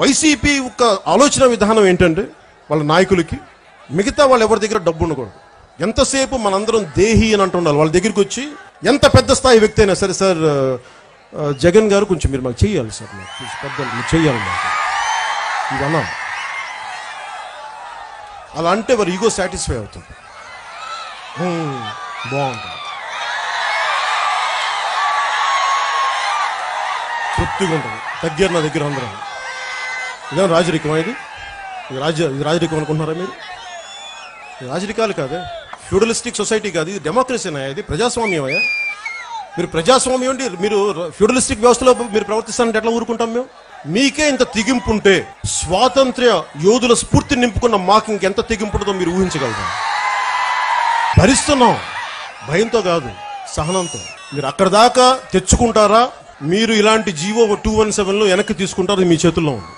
YCP యొక్క ఆలోచన విధానం ఏంటంటే వాళ్ళ నాయకులకి మిగతా వాళ్ళు ఎవరి దగ్గర డబ్బు ఉండకూడదు. ఎంతసేపు మనందరం దేహి అని అంటుండాలి. వాళ్ళ దగ్గరికి వచ్చి ఎంత పెద్ద స్థాయి వ్యక్తి అయినా సరే సార్ జగన్ గారు కొంచెం మీరు మాకు చెయ్యాలి సార్ మాకు పెద్ద మీరు చెయ్యాలి మాకు. ఇది అన్నా. అలా అంటే వారు ఈగో సాటిస్ఫై అవుతుంది బాగుంటుంది. తృప్తిగా ఉంటుంది దగ్గర నా దగ్గర అందరం. ఇదే రాజరికమా ఇది? రాజ్య రాజ ఇది రాజరికం అనుకుంటున్నారా మీరు? రాజరికాలు కాదే. ఫ్యూడలిస్టిక్ సొసైటీ కాదు ఇది డెమోక్రసీనా ఇది? ప్రజాస్వామ్యమయ్యా మీరు ప్రజాస్వామ్యం ఉండి మీరు ఫ్యూడలిస్టిక్ వ్యవస్థలో మీరు ప్రవర్తిస్తానంటే ఎట్లా ఊరుకుంటాం మేము? మీకే ఇంత తెగింపు ఉంటే స్వాతంత్ర్య యోధుల స్ఫూర్తి నింపుకున్న మాకు ఇంకెంత తెగింపు ఉంటుందో మీరు ఊహించగలరా? భరిస్తున్నాం. భయంతో కాదు సహనంతో. మీరు అక్కడ దాకా తెచ్చుకుంటారా? మీరు ఇలాంటి జీవో టూ వన్ సెవెన్లో వెనక్కి తీసుకుంటారు మీ చేతుల్లో ఉంది.